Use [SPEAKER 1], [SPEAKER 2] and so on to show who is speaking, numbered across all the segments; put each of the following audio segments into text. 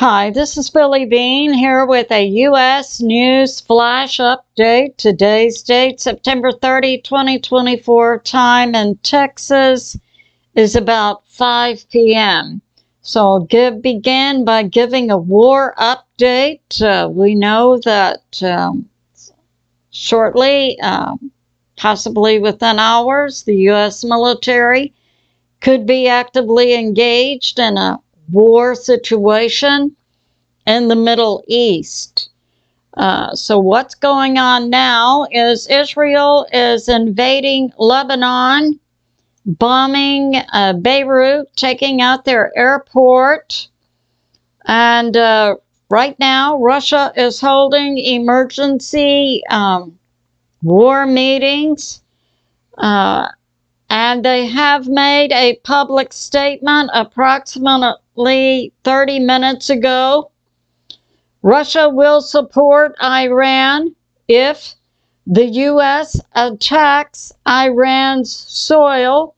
[SPEAKER 1] Hi, this is Billie Beene here with a U.S. News Flash Update. Today's date, September 30, 2024. Time in Texas is about 5 p.m. So I'll give, begin by giving a war update. Uh, we know that um, shortly, uh, possibly within hours, the U.S. military could be actively engaged in a war situation in the Middle East. Uh, so what's going on now is Israel is invading Lebanon, bombing uh, Beirut, taking out their airport, and uh, right now Russia is holding emergency um, war meetings. Uh, and they have made a public statement approximately 30 minutes ago. Russia will support Iran if the U.S. attacks Iran's soil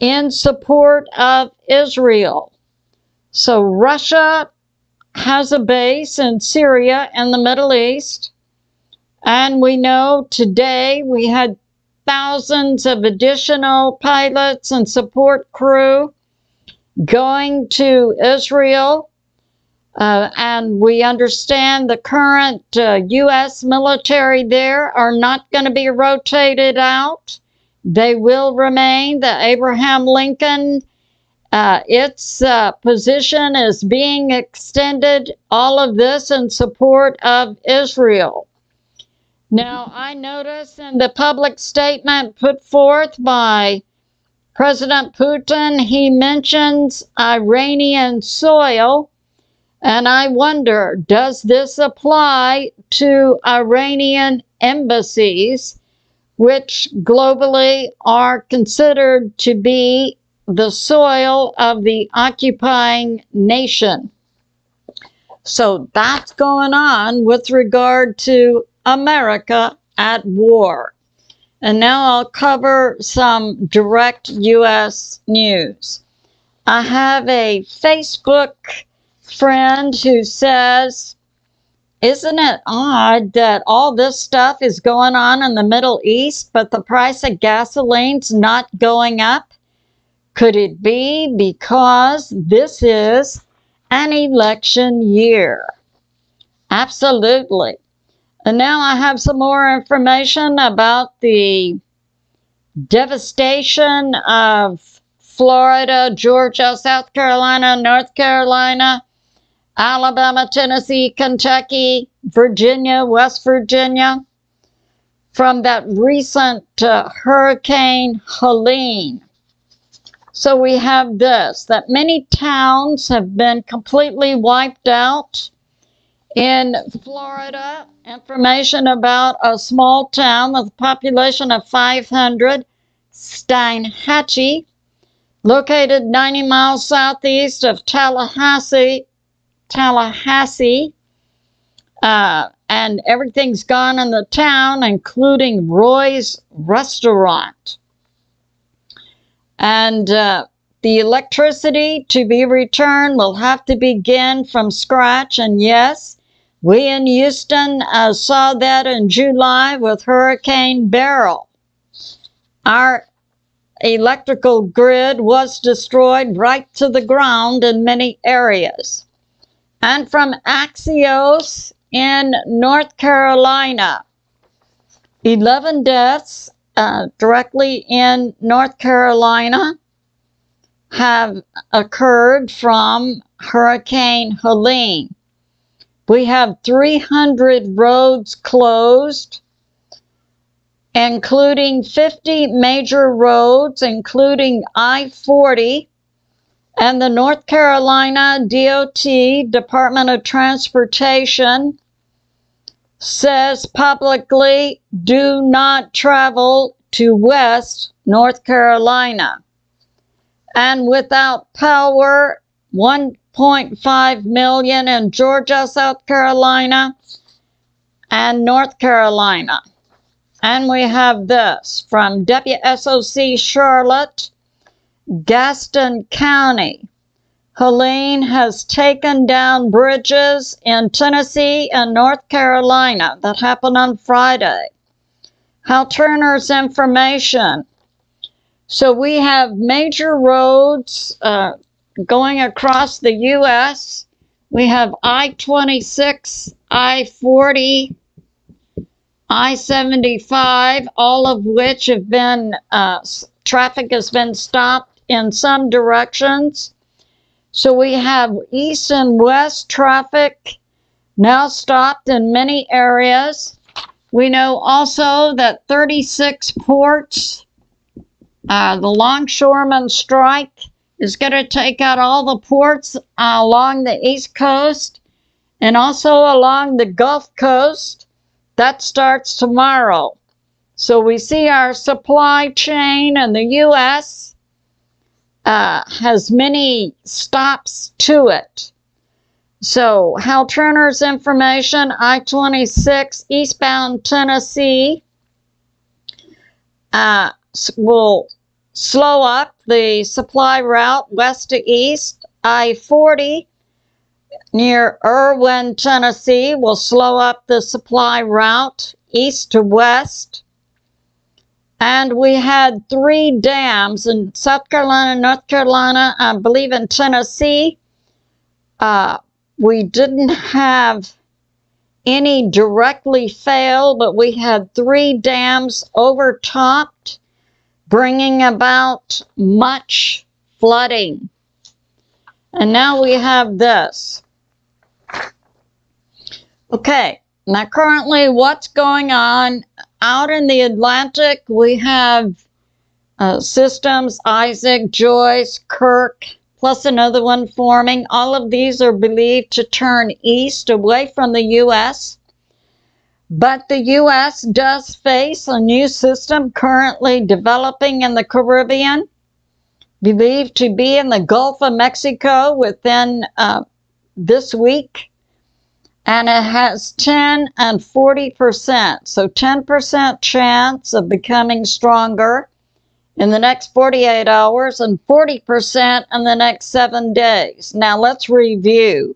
[SPEAKER 1] in support of Israel. So Russia has a base in Syria and the Middle East. And we know today we had thousands of additional pilots and support crew going to Israel. Uh, and we understand the current uh, U.S. military there are not going to be rotated out. They will remain. The Abraham Lincoln, uh, its uh, position is being extended. All of this in support of Israel. Now, I notice in the public statement put forth by President Putin, he mentions Iranian soil. And I wonder, does this apply to Iranian embassies, which globally are considered to be the soil of the occupying nation? So that's going on with regard to America at war. And now I'll cover some direct U.S. news. I have a Facebook friend who says, Isn't it odd that all this stuff is going on in the Middle East, but the price of gasoline's not going up? Could it be because this is an election year? Absolutely. And now I have some more information about the devastation of Florida, Georgia, South Carolina, North Carolina, Alabama, Tennessee, Kentucky, Virginia, West Virginia, from that recent uh, Hurricane Helene. So we have this, that many towns have been completely wiped out in Florida, information about a small town with a population of 500, Steinhatchee, located 90 miles southeast of Tallahassee, Tallahassee, uh, and everything's gone in the town, including Roy's Restaurant. And uh, the electricity to be returned will have to begin from scratch, and yes, we in Houston uh, saw that in July with Hurricane Beryl. Our electrical grid was destroyed right to the ground in many areas. And from Axios in North Carolina, 11 deaths uh, directly in North Carolina have occurred from Hurricane Helene. We have 300 roads closed, including 50 major roads, including I-40 and the North Carolina DOT, Department of Transportation, says publicly, do not travel to West North Carolina. And without power, one 0.5 million in Georgia, South Carolina, and North Carolina. And we have this from WSOC Charlotte, Gaston County. Helene has taken down bridges in Tennessee and North Carolina. That happened on Friday. Hal Turner's information. So we have major roads uh, going across the U.S. We have I 26, I 40, I 75, all of which have been, uh, traffic has been stopped in some directions. So we have east and west traffic now stopped in many areas. We know also that 36 ports, uh, the longshoremen strike is going to take out all the ports uh, along the east coast and also along the Gulf Coast. That starts tomorrow. So we see our supply chain in the U.S uh, has many stops to it. So, Hal Turner's information I 26 eastbound Tennessee uh, will slow up the supply route west to east. I 40 near Erwin, Tennessee will slow up the supply route east to west. And we had three dams in South Carolina, North Carolina, I believe in Tennessee. Uh, we didn't have any directly fail, but we had three dams overtopped, bringing about much flooding. And now we have this. Okay, now currently what's going on out in the Atlantic, we have uh, systems, Isaac, Joyce, Kirk, plus another one forming. All of these are believed to turn east away from the U.S. But the U.S. does face a new system currently developing in the Caribbean, believed to be in the Gulf of Mexico within uh, this week and it has 10 and 40%. So 10% chance of becoming stronger in the next 48 hours and 40% in the next seven days. Now let's review.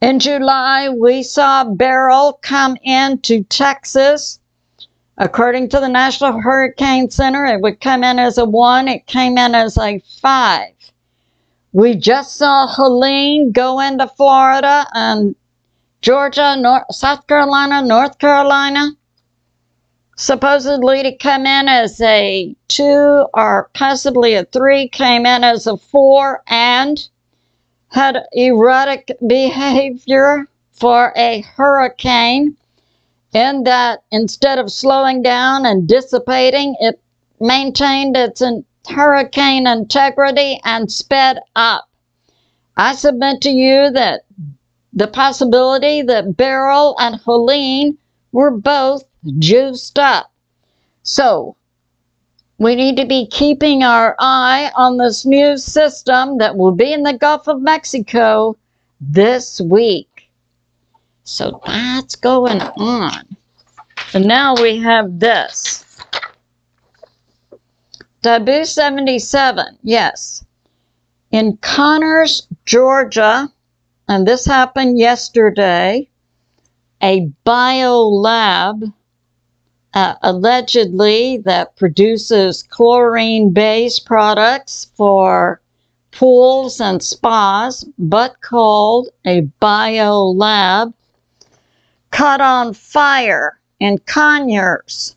[SPEAKER 1] In July, we saw Beryl come into Texas. According to the National Hurricane Center, it would come in as a one, it came in as a five. We just saw Helene go into Florida and Georgia, North, South Carolina, North Carolina, supposedly to come in as a two or possibly a three, came in as a four and had erratic behavior for a hurricane in that instead of slowing down and dissipating, it maintained its hurricane integrity and sped up. I submit to you that the possibility that Beryl and Helene were both juiced up. So, we need to be keeping our eye on this new system that will be in the Gulf of Mexico this week. So that's going on. And now we have this. Daboo 77, yes. In Conyers, Georgia, and this happened yesterday, a biolab uh, allegedly that produces chlorine-based products for pools and spas, but called a biolab, caught on fire in Conyers.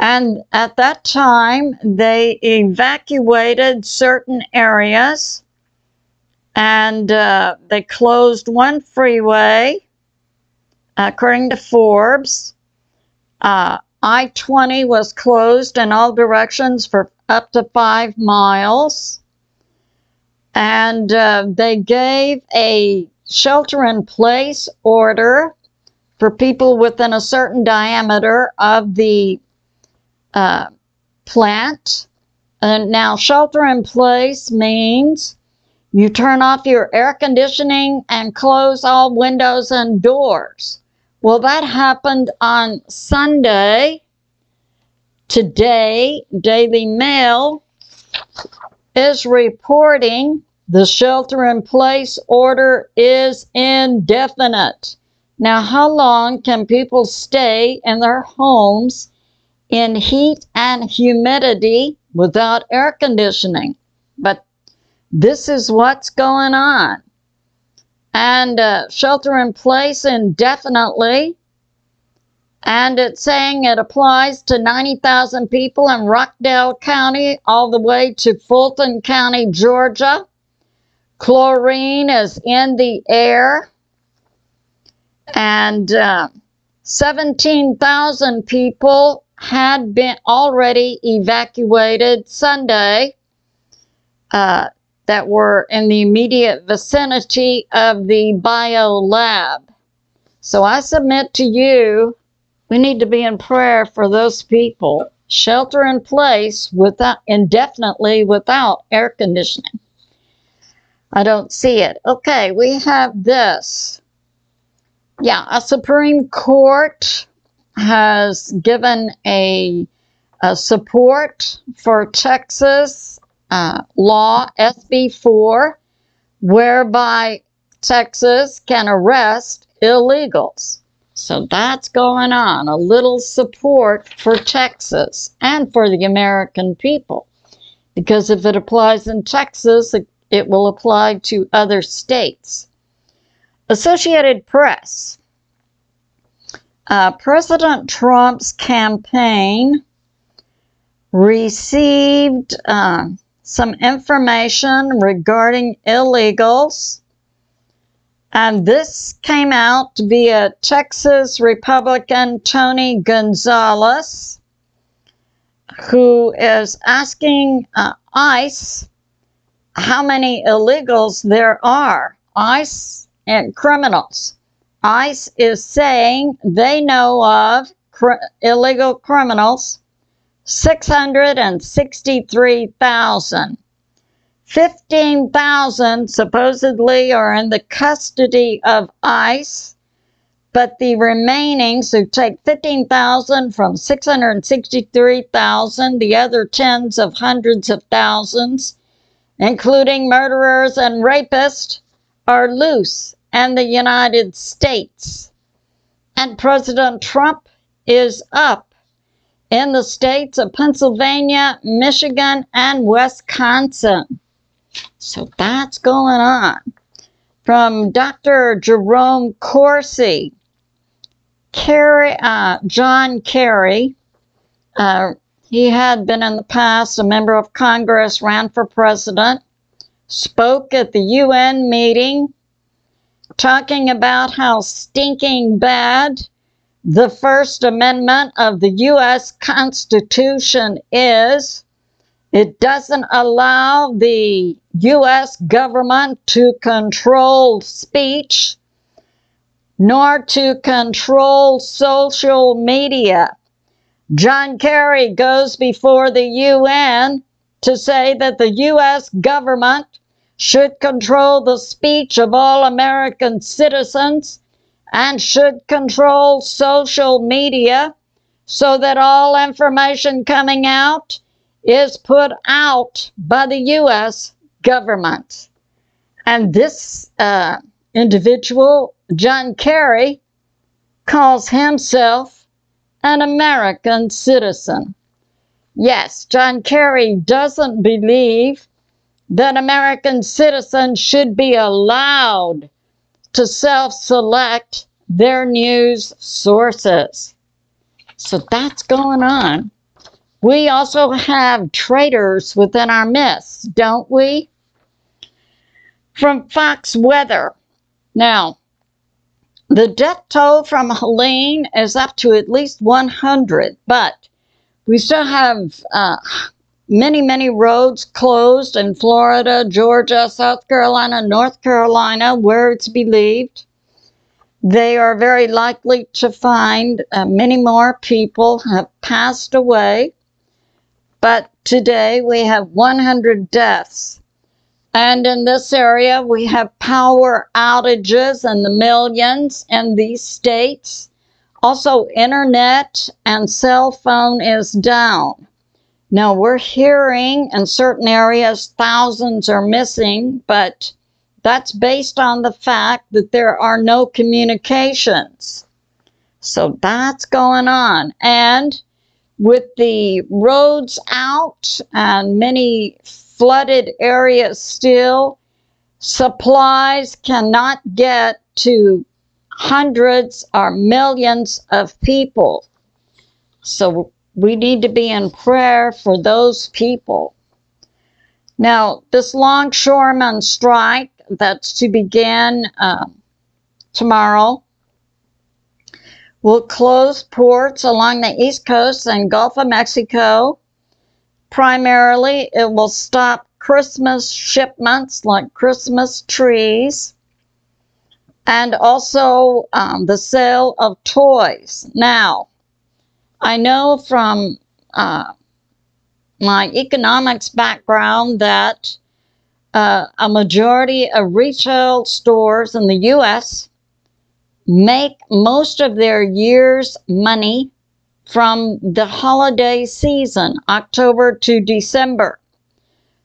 [SPEAKER 1] And at that time, they evacuated certain areas and uh, they closed one freeway, according to Forbes. Uh, I 20 was closed in all directions for up to five miles. And uh, they gave a shelter in place order for people within a certain diameter of the uh, plant. And now, shelter in place means you turn off your air conditioning and close all windows and doors. Well, that happened on Sunday. Today, Daily Mail is reporting The shelter in place order is indefinite. Now, how long can people stay in their homes in heat and humidity without air conditioning? But this is what's going on. And uh, shelter in place indefinitely. And it's saying it applies to 90,000 people in Rockdale County all the way to Fulton County, Georgia. Chlorine is in the air. And uh, 17,000 people had been already evacuated Sunday uh, that were in the immediate vicinity of the bio lab. So I submit to you, we need to be in prayer for those people. Shelter in place without indefinitely without air conditioning. I don't see it. Okay, we have this. Yeah, a Supreme Court has given a, a support for Texas uh, law SB 4, whereby Texas can arrest illegals. So that's going on. A little support for Texas and for the American people. Because if it applies in Texas, it, it will apply to other states. Associated Press. Uh, President Trump's campaign received uh, some information regarding illegals. And this came out via Texas Republican Tony Gonzalez, who is asking uh, ICE how many illegals there are. ICE and criminals. ICE is saying they know of cr illegal criminals 663,000. 15,000 supposedly are in the custody of ICE, but the remaining, so take 15,000 from 663,000, the other tens of hundreds of thousands, including murderers and rapists, are loose and the United States. And President Trump is up in the states of Pennsylvania, Michigan, and Wisconsin. So that's going on. From Dr. Jerome Corsi, Kerry, uh, John Kerry, uh, he had been in the past a member of Congress, ran for president, spoke at the UN meeting talking about how stinking bad the First Amendment of the U.S. Constitution is. It doesn't allow the U.S. government to control speech nor to control social media. John Kerry goes before the UN to say that the U.S. government should control the speech of all American citizens and should control social media so that all information coming out is put out by the U.S. government. And this uh, individual, John Kerry, calls himself an American citizen. Yes, John Kerry doesn't believe that American citizens should be allowed to self-select their news sources. So that's going on. We also have traitors within our midst, don't we? From Fox Weather. Now, the death toll from Helene is up to at least 100, but we still have uh, many, many roads closed in Florida, Georgia, South Carolina, North Carolina, where it's believed. They are very likely to find uh, many more people have passed away. But today we have 100 deaths. And in this area, we have power outages in the millions in these states. Also, internet and cell phone is down. Now we're hearing in certain areas thousands are missing, but that's based on the fact that there are no communications. So that's going on. And with the roads out and many flooded areas still, supplies cannot get to hundreds or millions of people. So we need to be in prayer for those people. Now, this longshoreman strike that's to begin uh, tomorrow will close ports along the East Coast and Gulf of Mexico. Primarily, it will stop Christmas shipments like Christmas trees and also um, the sale of toys. Now, I know from uh, my economics background that uh, a majority of retail stores in the U.S. make most of their year's money from the holiday season, October to December.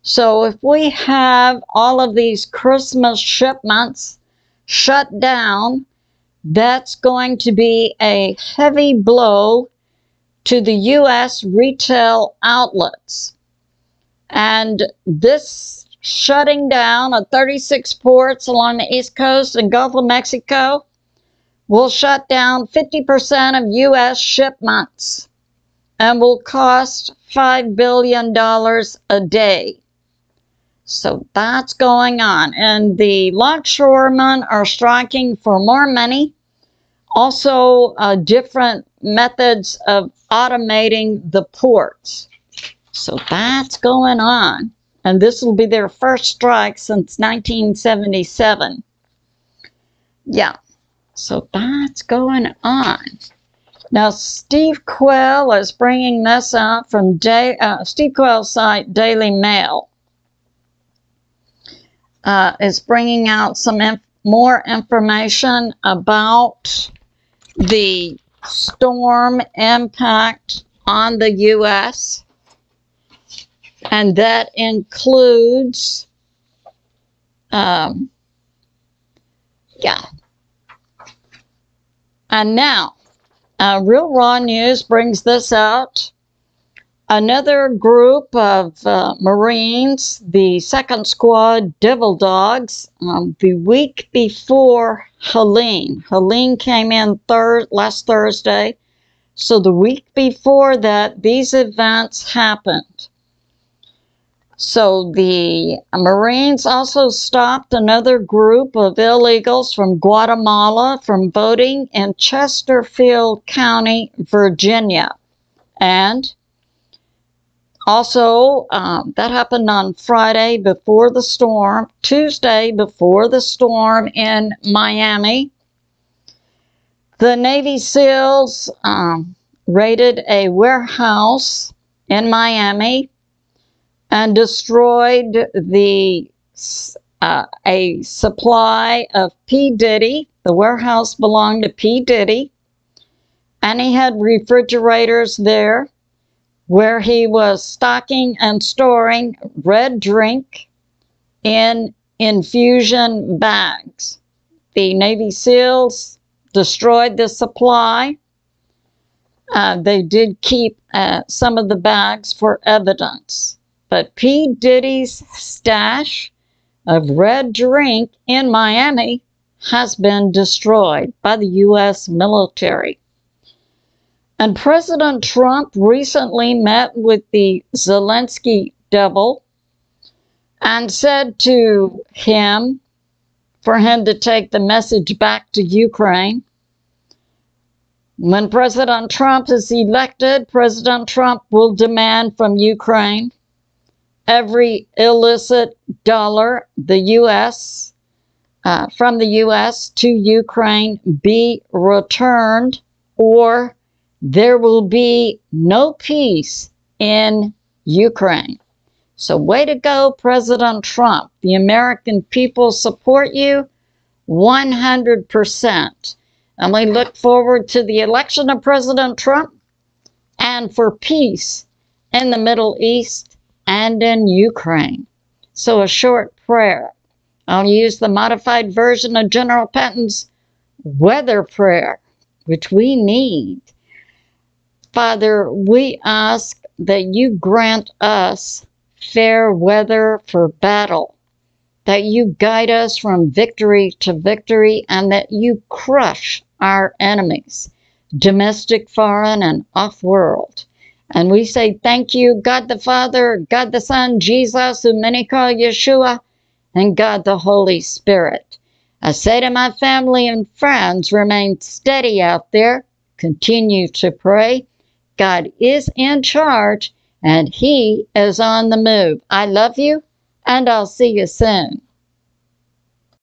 [SPEAKER 1] So if we have all of these Christmas shipments shut down, that's going to be a heavy blow to the U.S. retail outlets. And this shutting down of 36 ports along the East Coast and Gulf of Mexico will shut down 50% of U.S. shipments and will cost $5 billion a day. So that's going on. And the longshoremen are striking for more money. Also, uh, different methods of automating the ports. So that's going on. And this will be their first strike since 1977. Yeah, so that's going on. Now, Steve Quayle is bringing this out from Day, uh, Steve Quayle's site, Daily Mail uh, is bringing out some inf more information about the storm impact on the U.S. And that includes, um, yeah. And now, uh, Real Raw News brings this out. Another group of uh, Marines, the second squad Devil Dogs, um, the week before Helene. Helene came in thir- last Thursday. So the week before that, these events happened. So the Marines also stopped another group of illegals from Guatemala from voting in Chesterfield County, Virginia. And also, um, that happened on Friday before the storm, Tuesday before the storm in Miami. The Navy SEALs um, raided a warehouse in Miami and destroyed the uh, a supply of P. Diddy. The warehouse belonged to P. Diddy, and he had refrigerators there where he was stocking and storing red drink in infusion bags. The Navy SEALs destroyed the supply. Uh, they did keep uh, some of the bags for evidence. But P. Diddy's stash of red drink in Miami has been destroyed by the U.S. military. And President Trump recently met with the Zelensky devil and said to him for him to take the message back to Ukraine. When President Trump is elected, President Trump will demand from Ukraine every illicit dollar the U.S. Uh, from the U.S. to Ukraine be returned or there will be no peace in Ukraine. So, way to go, President Trump. The American people support you 100%. And we look forward to the election of President Trump and for peace in the Middle East, and in Ukraine. So, a short prayer. I'll use the modified version of General Patton's weather prayer, which we need. Father, we ask that you grant us fair weather for battle, that you guide us from victory to victory, and that you crush our enemies, domestic, foreign, and off world. And we say thank you, God the Father, God the Son, Jesus, who many call Yeshua, and God the Holy Spirit. I say to my family and friends, remain steady out there. Continue to pray. God is in charge and He is on the move. I love you, and I'll see you soon.